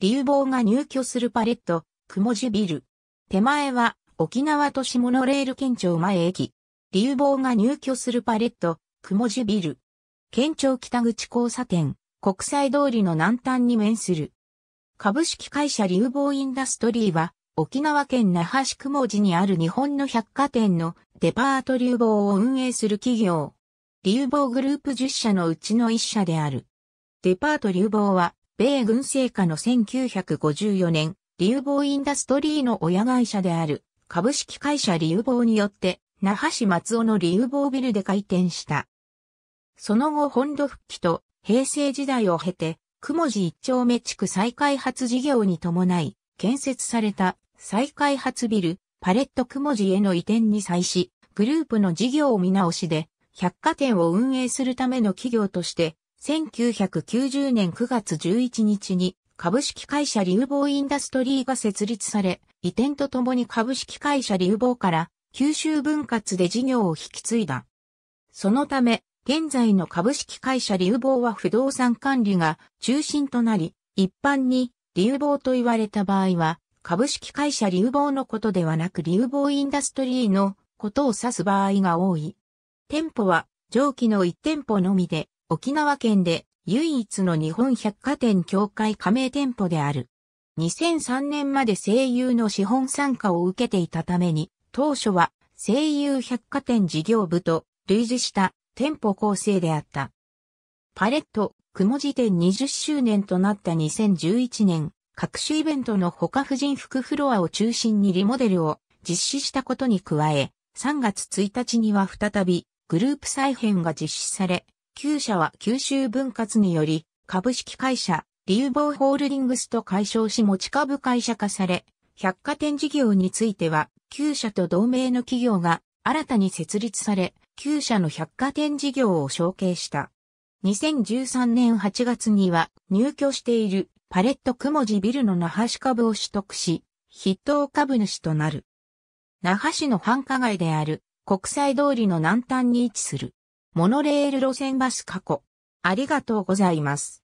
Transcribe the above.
流房が入居するパレット、雲地ビル。手前は沖縄都市モノレール県庁前駅。流房が入居するパレット、雲地ビル。県庁北口交差点、国際通りの南端に面する。株式会社流房インダストリーは、沖縄県那覇市雲地にある日本の百貨店のデパート流房を運営する企業。流房グループ10社のうちの1社である。デパート流房は、米軍政下の1954年、流房インダストリーの親会社である株式会社流房によって、那覇市松尾の流房ビルで開店した。その後本土復帰と平成時代を経て、雲寺一丁目地区再開発事業に伴い、建設された再開発ビル、パレット雲寺への移転に際し、グループの事業を見直しで、百貨店を運営するための企業として、1990年9月11日に株式会社流房インダストリーが設立され、移転とともに株式会社流房から九州分割で事業を引き継いだ。そのため、現在の株式会社流房は不動産管理が中心となり、一般に流房と言われた場合は、株式会社流房のことではなく流房インダストリーのことを指す場合が多い。店舗は上記の1店舗のみで沖縄県で唯一の日本百貨店協会加盟店舗である。2003年まで声優の資本参加を受けていたために、当初は声優百貨店事業部と類似した店舗構成であった。パレット、雲辞店20周年となった2011年、各種イベントの他婦人服フロアを中心にリモデルを実施したことに加え、3月1日には再びグループ再編が実施され、旧社は九州分割により、株式会社、リューボーホールディングスと解消し持ち株会社化され、百貨店事業については、旧社と同盟の企業が新たに設立され、旧社の百貨店事業を承継した。2013年8月には入居しているパレット雲地ビルの那覇市株を取得し、筆頭株主となる。那覇市の繁華街である国際通りの南端に位置する。モノレール路線バス過去。ありがとうございます。